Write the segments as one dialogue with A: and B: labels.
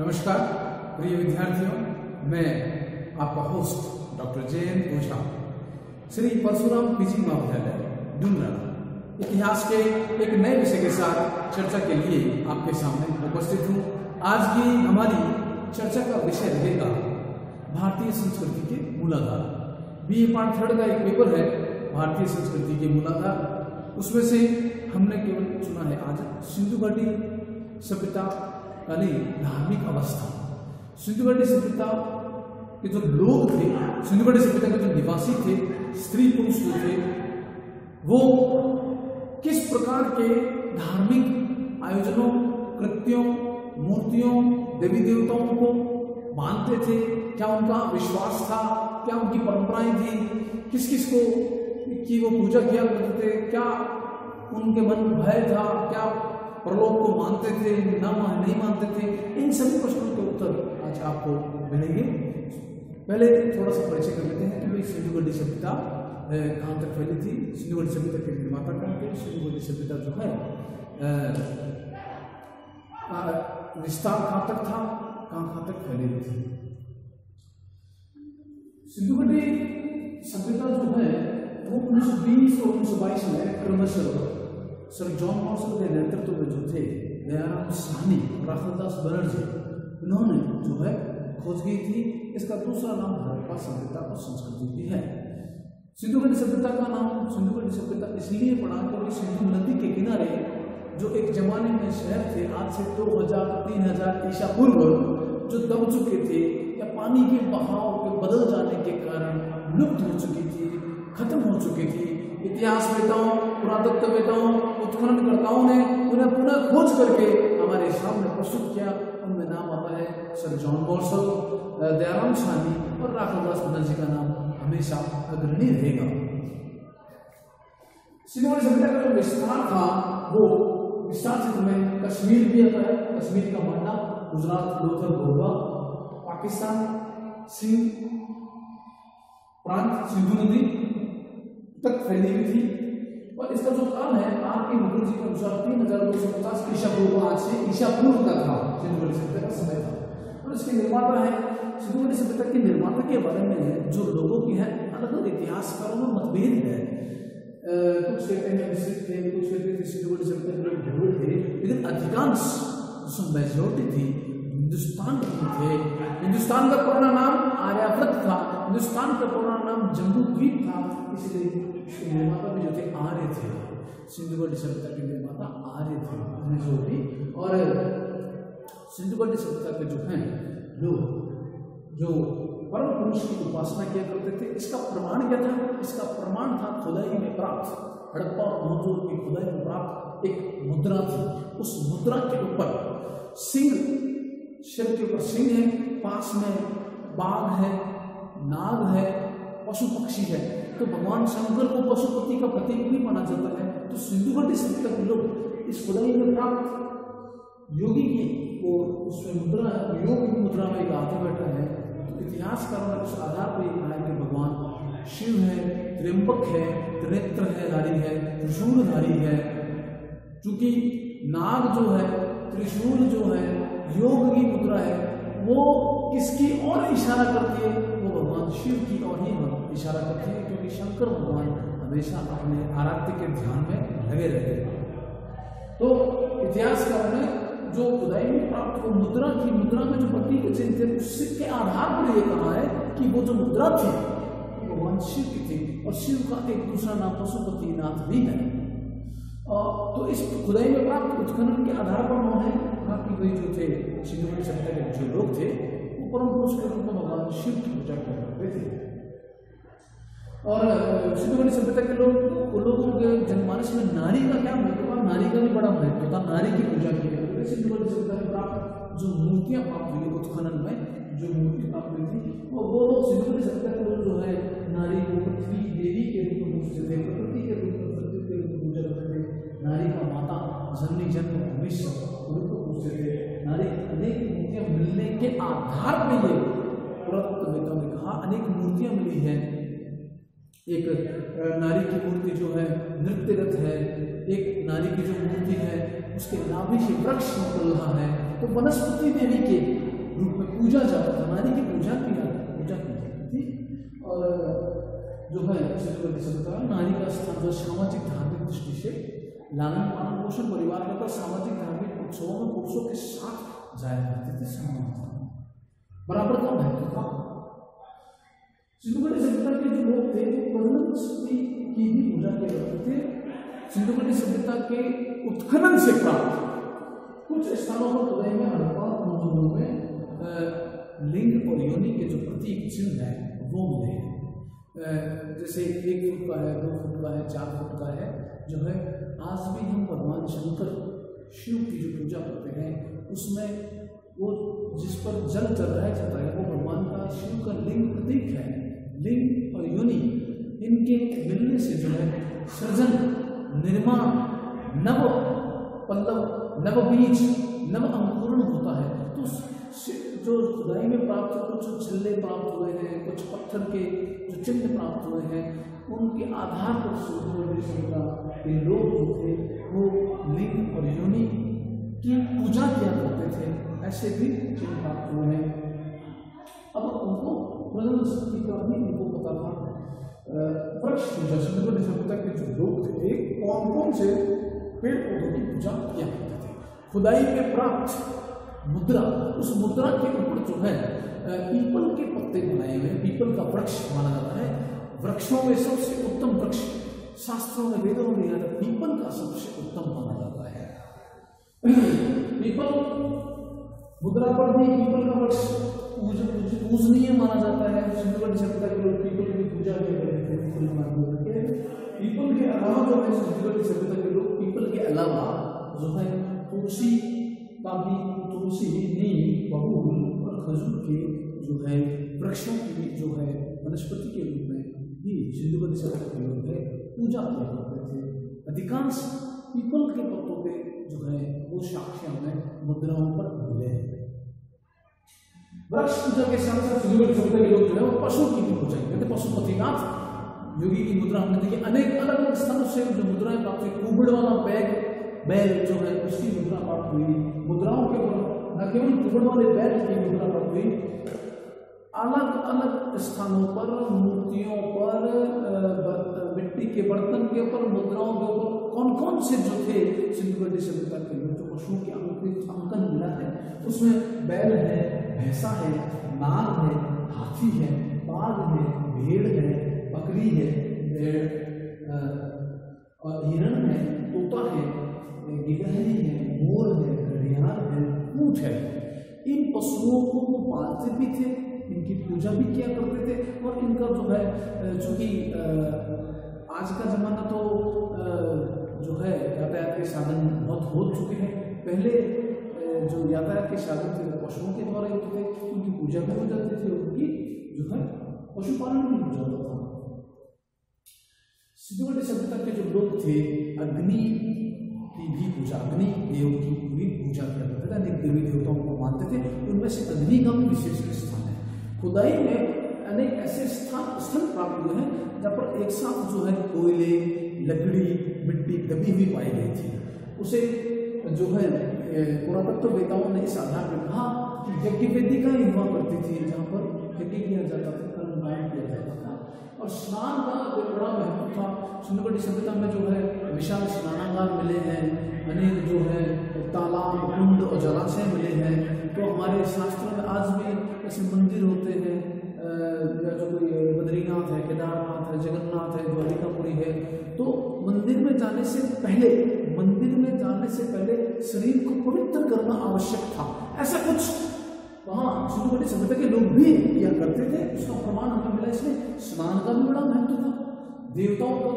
A: नमस्कार, प्रिय विद्यार्थियों, मैं आपका host doctor Jayant Ojha Shri Parshuram PG महाविद्यालय डुमरा इतिहास के एक नए विषय के साथ चर्चा के लिए आपके सामने उपस्थित हूँ। आज की हमारी चर्चा का विषय रहेगा भारतीय संस्कृति के मूलाधार। बी ए पार्ट थर्ड का एक पेपर है, भारतीय संस्कृति के मूलाधार। उसमें से हमने केवल चुना है आज सिंधु घाटी सभ्यता, यानी धार्मिक अवस्था। सिंधु घाटी सभ्यता के जो लोग थे, सिंधु घाटी सभ्यता के जो निवासी थे, स्त्री पुरुष जो थे, वो किस प्रकार के धार्मिक आयोजनों, कृत्यों, मूर्तियों, देवी देवताओं को मानते थे? क्या उनका विश्वास था? क्या उनकी परंपराएँ थी? किस किस को की वो पूजा किया करते थे, क्या उनके मन भय था, क्या परलोक को मानते थे, न नहीं मानते थे? इन सभी प्रश्नों के उत्तर आज आपको मिलेंगे। पहले थोड़ा सा परिचय कर लेते हैं। कि भाई सिंधु घटी सभ्यता कहाँ तक फैली थी? सिंधु घटी सभ्यता के निर्माता कौन थे? सिंधु घटी सभ्यता जो है विस्तार कहाँ तक था? कहाँ कहाँ तक फैली हुई थी? सिंधु घटी सभ्यता जो है वो उन्नीस सौ बीस और उन्नीस सौ बाईस में क्रमशः सर, जॉन मॉर्सल के नेतृत्व में जो थे, दयाराम साहनी राखलदास बनर्जी, इन्होंने जो है खोज की थी। इसका दूसरा नाम हड़प्पा सभ्यता और संस्कृति भी है। सिंधु घटी सभ्यता का नाम, सिंधु घटी सभ्यता इसलिए पड़ा क्योंकि सिंधु नदी के किनारे जो एक जमाने में शहर थे, आज से दो हज़ार, तीन हज़ार ईसा पूर्व, जो दब चुके थे या पानी के बहाव के बदल जाने के कारण लुप्त हो चुकी थी। खत्म हो चुकी थी। इतिहास वेताओं पुरातत्व वेताओं उत्खननकर्ताओं ने उन्हें पुनः खोज करके हमारे सामने प्रस्तुत किया। उनमें नाम आता है सर जॉन बॉर्सल दयाराम सानी और राघवदास बनर्जी का नाम हमेशा अग्रणी रहेगा। सिनेमा सभ्यता का जो विस्तार था, वो विस्तार से तुम्हें कश्मीर भी आता है। कश्मीर का मांडा, गुजरात लोथर गोवा, पाकिस्तान, सिंध, प्रांत, सिंधु नदी तक फैली हुई थी। और इसका जो काल है आर के मुखर्जी के अनुसार तीन हज़ार दो सौ पचास ईसा पूर्व आज से ईसा पूर्व का था सिंधु घटी सभ्यता का समय था। और इसके निर्माता है सिंधु घटी सभ्यता के निर्माता के बारे में जो लोगों की है, अलग अलग इतिहासकारों में मतभेद है। कुछ कहते हैं कुछ कहते हैं सिंधु घटी सभ्यता ढोल थे, लेकिन अधिकांश जो मेजोरिटी थी, हिंदुस्तान के थे। हिंदुस्तान का पुराना नाम का पुराना नाम जम्बू द्वीप था, इसलिए निर्माता भी जो थे, आर्य थे। सिंधु घटी सभ्यता के निर्माता आर्य थे मेजोरिटी और सिंधु घटी सभ्यता के जो हैं, लोग, जो परम पुरुष की उपासना किया करते थे, इसका प्रमाण क्या था? इसका प्रमाण था खुदाई में प्राप्त। हड़प्पा और मोहजोर की खुदाई में प्राप्त एक मुद्रा थी। उस मुद्रा के ऊपर सिंह, सिर के ऊपर सिंह है, पास में बाघ है नाग है, पशु पक्षी है तो भगवान शंकर को पशुपति का प्रतीक भी माना जाता है। तो सिंधु घटी सभ्यता के लोग इस खुदाई में प्राप्त योगी की वो उसमें मुद्रा, योग की मुद्रा में एक आते बैठा है। तो इतिहासकारों ने उस आधार पर कहा है कि भगवान शिव है, त्र्यंबक है, त्रिनेत्र है धारी है, त्रिशूलधारी है। चूँकि नाग जो है, त्रिशूल जो है, योग की मुद्रा है, वो किसकी और इशारा करती है? वो भगवान शिव की और ही इशारा करती है, क्योंकि शंकर भगवान हमेशा अपने आराध्य के ध्यान में लगे रहते हैं। तो इतिहासकारों ने जो खुदाई में प्राप्त वो मुद्रा थी मुद्रा में जो प्रतीक चिन्ह थे उसके आधार पर ये कहा है कि वो जो मुद्रा थी भगवान शिव की थी, और शिव का एक दूसरा नाम पशुपति नाथ भी है। तो इस खुदाई में प्राप्त उत्खनन के आधार पर उन्होंने कहा कि भाई जो थे सिंधु सभ्यता के जो लोग थे परम पुरुष के रूप में भगवान शिव की पूजा किया करते थे और घटी सभ्यता के लोग, वो लोगों के जनमानस में नारी का क्या महत्व था? नारी का भी बड़ा महत्व था, नारी की पूजा की करते थे घटी सभ्यता में प्राप्त जो मूर्तियाँ प्राप्त हुई उत्खनन में जो मूर्ति प्राप्त हुई थी वो वो लोग घटी सभ्यता के लोग जो है, नारी को, पृथ्वी देवी के रूप में पूजते थे प्रकृति के रूप में प्रकृति के रूप में पूजा करते नारी का माता जननी जन्म भविष्य उनको पूछते थे नारी अनेक मूर्तियाँ मिलने के आधार पर ये पुरातत्ववेत्ताओं ने कहा, अनेक मूर्तियाँ मिली हैं। एक नारी की मूर्ति जो है नृत्यरत है। एक, नारी की जो मूर्ति है, उसके नाभि से वृक्ष निकल रहा है। तो वनस्पति देवी के रूप में पूजा जाता था। नारी की पूजा की जाती, पूजा की जाती थी। और जो है सभ्यता नारी का स्थान, जो सामाजिक धार्मिक दृष्टि से लालन पालन पोषण परिवार के ऊपर सामाजिक धार्मिक उत्सवों में पुरुषों के साथ जाया करते थे समान बराबर का महत्व था। सिंधुगढ़ी सभ्यता के जो लोग थे प्रजनन शक्ति की भी पूजा किया करते थे। सिंधुगढ़ी सभ्यता के उत्खनन से प्राप्त। कुछ स्थानों पर खुदाई में हड़प्पा मंदिरों में लिंग और योनि के जो प्रतीक चिन्ह है, वो मिले हैं। जैसे एक फुट का है, दो फुट का है, चार फुट का है, जो है, आज भी हम भगवान शंकर, शिव की जो पूजा करते हैं, उसमें वो जिस पर जल चल रहा जाता है, वो भगवान का, शिव का लिंग प्रतीक है। लिंग और योनि, इनके मिलने से जो है, सृजन, निर्माण, नव पल्लव, नव बीज, नव अंकुरण होता है। तो जो खुदाई में प्राप्त कुछ छिल्ले प्राप्त हुए हैं, कुछ पत्थर के जो चिन्ह प्राप्त हुए हैं, उनके आधार पर सूर्य के लोग जो थे, वो लिंग और योनि की पूजा किया करते थे, ऐसे भी चिन्ह प्राप्त हुए हैं। अब उनको का भी उनको पता था। वृक्ष पूजा सिंधुगढ़ सभ्यता के जो लोग थे कौन कौन से पेड़ पौधों की पूजा किया करते थे। खुदाई में प्राप्त मुद्रा, उस मुद्रा के ऊपर जो है पीपल के पत्ते बनाए हुए पीपल का वृक्ष माना जाता है। वृक्षों में सबसे उत्तम वृक्ष शास्त्रों में, वेदों में यहाँ पीपल का सबसे उत्तम माना जाता है। पीपल, मुद्रा पर भी पीपल का वृक्ष पूजनीय माना जाता है। सिंधुगढ़ सभ्यता के लोग पीपल की पूजा भी करते थे पीपल के अलावा जो है सिंधुगढ़ सभ्यता के लोग पीपल के अलावा जो है, तुलसी भी तुलसी नीम बबूल और खजूर के जो है, वृक्षों की जो है, वनस्पति के रूप में भी सिंधुगढ़ सभ्यता के लोग है, पूजा किया करते थे अधिकांश पीपल के पत्तों पे जो है, वो साक्ष्य हमें मुद्राओं पर मिले हैं। वृक्ष पूजा के साथ साथ सिंधुगढ़ सभ्यता के लोग जो है, वो पशु की भी पूजा कहते पशुपतिनाथ योगी की मुद्रा, हमने देखी अनेक अलग अलग स्थानों से जो मुद्राएँ प्राप्त हुई। कुबड़ वाला बैग बैल जो है, उसकी मुद्रा प्राप्त हुई। मुद्राओं के न केवल कुबड़ वाले बैल की मुद्रा प्राप्त हुई, अलग अलग स्थानों पर, मूर्तियों पर मिट्टी के बर्तन के ऊपर, मुद्राओं के ऊपर कौन कौन से जो थे सिंधुगढ़ सभ्यता के जो पशुओं के अंकन मिला है, उसमें बैल है, भैंसा है, नाग है, हाथी है, बाघ है, भेड़ है, बकरी है और हिरण है, तोता है, गिलहरी है, मोर है, घड़ियाल है, ऊँट है। इन पशुओं को वो पालते भी थे, इनकी पूजा भी किया करते थे और इनका जो है, चूँकि आज का ज़माना तो जो है, यातायात के साधन बहुत हो चुके हैं। पहले जो यातायात के साधन थे, पशुओं के द्वारा होते थे, उनकी पूजा भी हो जाती थी उनकी जो है, पशुपालन भी हो जाता था। सिद्धवटी सभ्यता के जो लोग थे, अग्नि की भी पूजा, अग्नि देव की भी पूजा किया करते थे, अनेक देवी देवताओं को मानते थे, उनमें से अग्नि का भी विशेष स्थान है। खुदाई में अनेक ऐसे स्थान, स्थल प्राप्त हुए हैं, जहाँ पर एक साथ जो है कोयले, लकड़ी, मिट्टी दबी हुई पाई गई थी। उसे जो है पुरातत्व वेताओं ने इस आधार पर कहा कि यज्ञ वेदिका ही हुआ करती थी, जहाँ पर यज्ञ किया जाता था कर्मकांड किया जाता था। और स्नान का बड़ा महत्व था सुंदरगढ़ी सभ्यता में जो है विशाल स्नानागार मिले हैं, अनेक जो है, तालाब, कुंड और जलाशय मिले हैं। तो हमारे शास्त्रों में आज भी ऐसे मंदिर होते हैं। या जो कोई बद्रीनाथ है, केदारनाथ है, जगन्नाथ है, द्वारिकापुरी है। तो मंदिर में जाने से पहले, मंदिर में जाने से पहले शरीर को पवित्र करना आवश्यक था। ऐसा कुछ वहाँ सिंधुगढ़ी सभ्यता के लोग भी किया करते थे, उसका प्रमाण हमें मिला इसमें। स्नान का भी बड़ा महत्व था। देवताओं का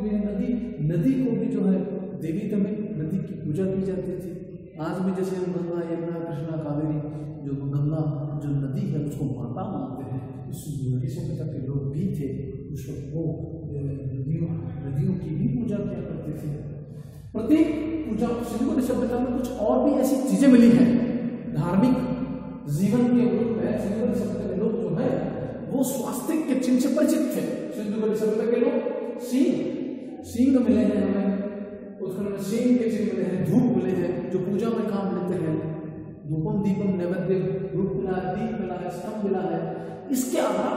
A: नदी नदी को भी जो है, देवी तमें नदी की पूजा की जाती थी। आज भी जैसे हम गंगा यमुना कृष्णा, कावेरी, जो गंगा, जो नदी है, उसको माता मानते हैं। इस सभ्यता के लोग भी थे उस वो नदियों नदियों की भी पूजा किया करते थे। प्रत्येक पूजा सिंधु सभ्यता में कुछ और भी ऐसी चीज़ें मिली हैं। धार्मिक जीवन के रूप में सिंधु सभ्यता के लोग जो है, वो स्वास्थ्य के चिन्ह से परिचित थे। सिंधु सभ्यता के लोग सिंह सिंह मिले हैं हमें उत्खनन में सिंह के चिन्ह मिले हैं, धूप मिले हैं, जो पूजा में काम लेते हैं। धूपम, दीपम नैवेद्य धूप मिला है दीप मिला है, स्तंभ मिला है। इसके आधार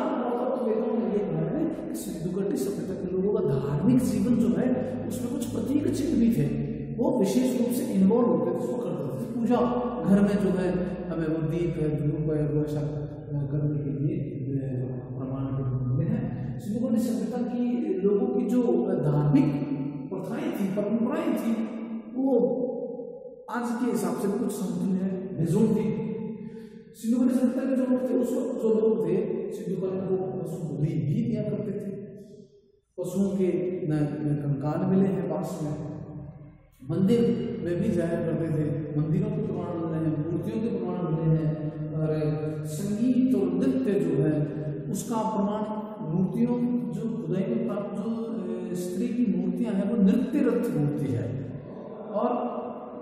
A: पर वेदों में ये कहा कि सिंधु घटी सभ्यता के लोगों का धार्मिक जीवन जो है, उसमें कुछ प्रतीक चिन्ह भी थे। वो विशेष रूप से इन्वॉल्व होते थे, उसको करते थे। पूजा, घर में जो है हमें वो दीप है धूप है वो ऐसा करने के लिए प्रमाण के रूप में है। सिंधु घटी सभ्यता की लोगों की जो धार्मिक प्रथाएँ थी, परंपराएँ थी, वो आज के हिसाब से कुछ है बेजोड़ थी। सिंधु घटी सभ्यता के जो लोग थे उस वक्त जो लोग थे सिंधु घटी को पशु भी दिया करते थे। पशुओं के कंकाल मिले हैं पास में। मंदिर में भी जाया करते थे। मंदिरों के प्रमाण मिले हैं मूर्तियों के प्रमाण संगीत और नृत्य जो है, उसका प्रमाण मूर्तियों, जो खुदाई में प्राप्त जो स्त्री की मूर्तियाँ हैं, वो नृत्य रथ मूर्ति है। और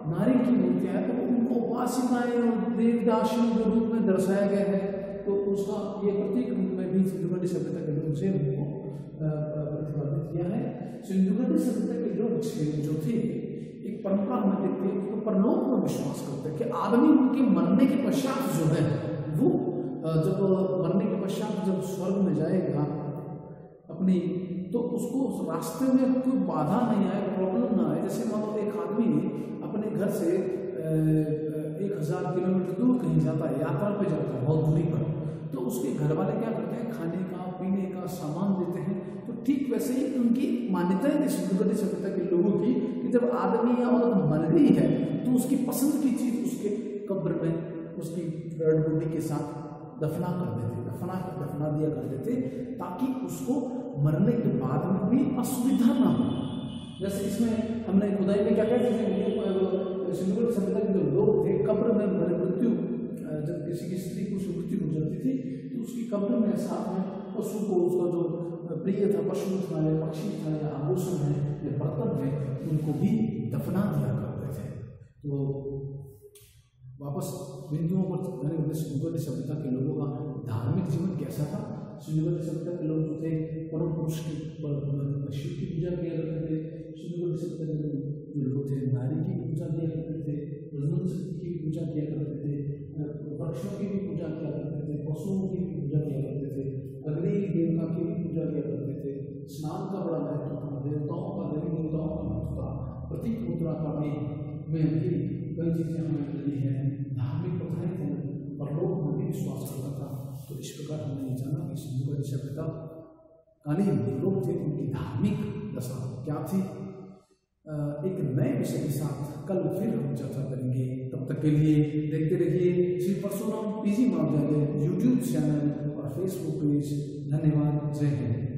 A: नारी की मूर्तियाँ हैं तो उनको उपासिकाएँ और देवदासियों के रूप में दर्शाया गया है। तो उसका ये प्रतीक रूप में भी सिंधु सभ्यता के लोग से उनको प्रतिपादित किया है। सिंधु घटी सभ्यता के लोग जो थे, एक परंपरा में देखते हैं कि परलोक में विश्वास करते हैं कि आदमी उनके मरने के पश्चात जो है जब मरने के पश्चात जब स्वर्ग में जाएगा अपनी तो उसको उस रास्ते में कोई बाधा नहीं आए प्रॉब्लम ना आए। जैसे मान एक आदमी अपने घर से एक हज़ार किलोमीटर दूर कहीं जाता है, यात्रा पे जाता है, बहुत दूरी पर। तो उसके घर वाले क्या करते हैं, खाने का, पीने का सामान देते हैं। तो ठीक वैसे ही उनकी मान्यताएँ थी सिंधुगढ़ी सभ्यता के लोगों की, कि जब आदमी या औरत मर गई है तो उसकी पसंद की चीज़ उसके कब्र में, उसकी बॉडी के साथ दफना कर देते, दफना दफना दिया करते थे ताकि उसको मरने के बाद में भी असुविधा ना हो। जैसे इसमें हमने खुदाई में क्या कहते थे सिंधुगढ़ सभ्यता के जो लोग थे, कब्र में मरे मृत्यु जब किसी की स्त्री को मृत्यु जाती थी तो उसकी कब्र में साथ में पशु को, उसका जो प्रिय था, पशु था, या पक्षी था, या आभूषण है, या बर्तन है, उनको भी दफना दिया करते थे। तो वापस बिंदुओं पर मैंने सिंधुगढ़ सभ्यता के लोगों का धार्मिक जीवन कैसा था सिंधुगढ़ सभ्यता के लोग जो थे, परम पुरुष के शिव की पूजा किया करते थे सिंधुगढ़ सभ्यता के लोग जो लोग थे, नारी की पूजा किया करते थे प्रजनन शक्ति की पूजा किया करते थे वृक्षों की भी पूजा किया करते थे, पशुओं की भी पूजा किया करते थे, अग्नि देवता की भी पूजा किया करते थे, स्नान का बड़ा महत्व था, देवताओं का, देवी देवताओं का महत्व था, प्रतीक मुद्रा का भी में भी हमें धार्मिक लोग में भी विश्वास करता था। तो इस प्रकार हमने जाना कि सिंधु की थे उनकी धार्मिक दशा क्या थी? एक नए विषय के साथ कल फिर हम चर्चा करेंगे। तब तक के लिए देखते रहिए। श्री परशुराम पीजी महाविद्यालय यूट्यूब चैनल और फेसबुक पेज धन्यवाद। जय हिंद।